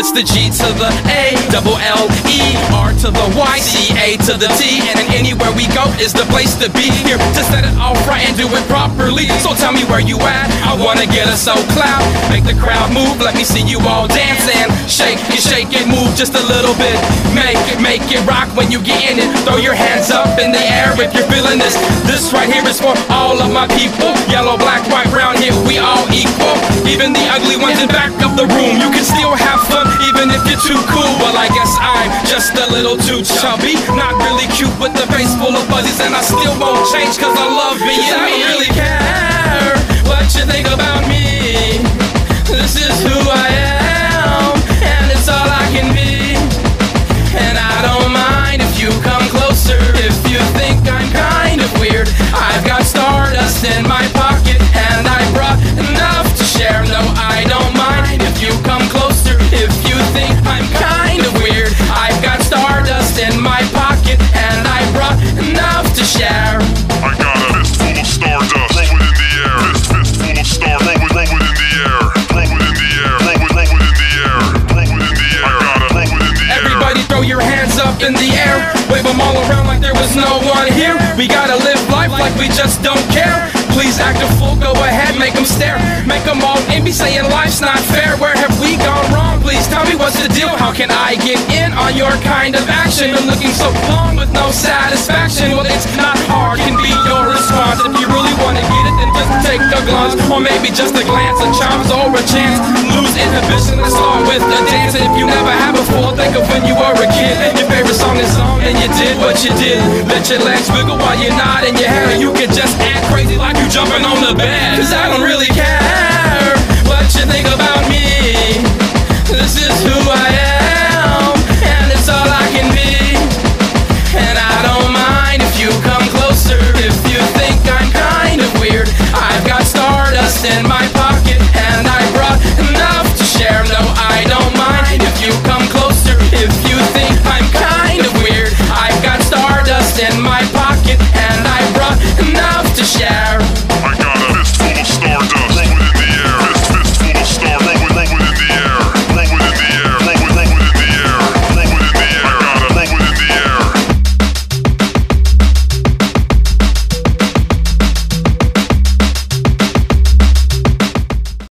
it's the G to the A, double L E, R to the Y, C A to the T, and anywhere we go is the place to be. Here to set it all right and do it properly. So tell me where you at. I wanna get us so cloud, make the crowd move. Let me see you all dance and shake it, shake it, move just a little bit. Make it, make it rock when you get in it. Throw your hands up in the air if you're feeling this. This right here is for all of my people. Yellow, black, white, brown. Here we all equal. Even the ugly ones in back of the room. You can still have fun even if you're too cool. Well, I guess I'm just a little too chubby. Not really cute with the face full of fuzzies, and I still won't change cause I love being me. I don't really care in the air. Wave them all around like there was no one here. We gotta live life like we just don't care. Please act a fool, go ahead, make them stare. Make them all envy, saying life's not fair. Where have we gone wrong? Please tell me what's the deal. How can I get in on your kind of action? Been looking so long with no satisfaction. Well, it's not hard, can be your response. If you really wanna get it, then just take a glance. Or maybe just a glance, a charms or a chance. Lose inhibition and start with a dance. And if you never Your is and you did what you did. Let your legs wiggle while you're nodding your head. And you can just act crazy like you jumping on the bed. Cause I don't really care.